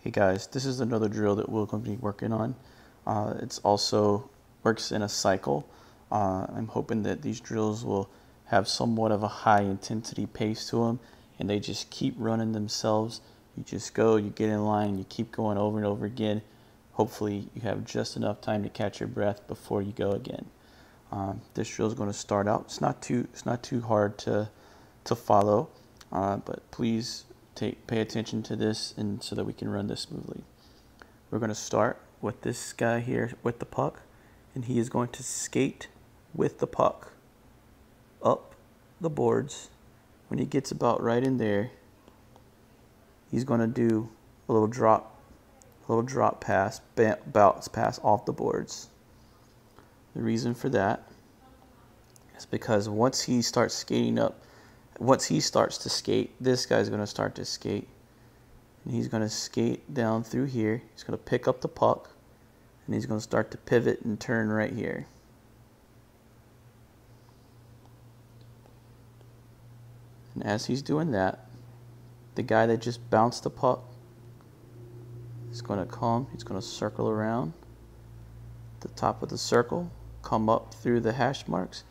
Hey guys, this is another drill that we're going to be working on. Uh, it's also works in a cycle. Uh, I'm hoping that these drills will have somewhat of a high intensity pace to them and they just keep running themselves. You just go, you get in line, you keep going over and over again. Hopefully you have just enough time to catch your breath before you go again. Um, this drill is going to start out. It's not too it's not too hard to to follow, uh, but please take, pay attention to this and so that we can run this smoothly. We're going to start with this guy here with the puck and he is going to skate with the puck up the boards. When he gets about right in there, he's going to do a little drop, a little drop pass, bounce pass off the boards. The reason for that is because once he starts skating up once he starts to skate, this guy's going to start to skate. And he's going to skate down through here. He's going to pick up the puck. And he's going to start to pivot and turn right here. And as he's doing that, the guy that just bounced the puck is going to come. He's going to circle around the top of the circle, come up through the hash marks.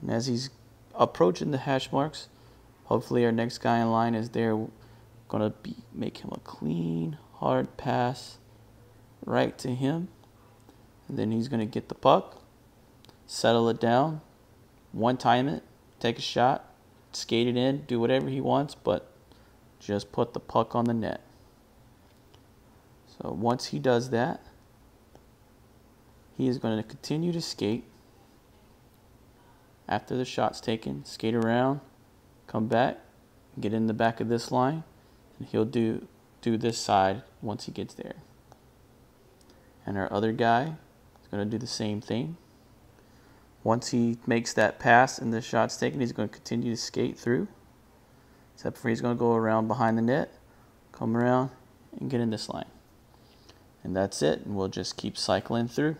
And as he's approaching the hash marks, Hopefully our next guy in line is there gonna be make him a clean, hard pass right to him. And then he's gonna get the puck, settle it down, one time it, take a shot, skate it in, do whatever he wants, but just put the puck on the net. So once he does that, he is going to continue to skate after the shot's taken, skate around, come back, get in the back of this line, and he'll do, do this side once he gets there. And our other guy is going to do the same thing. Once he makes that pass and the shot's taken, he's going to continue to skate through. Except for he's going to go around behind the net, come around, and get in this line. And that's it, and we'll just keep cycling through.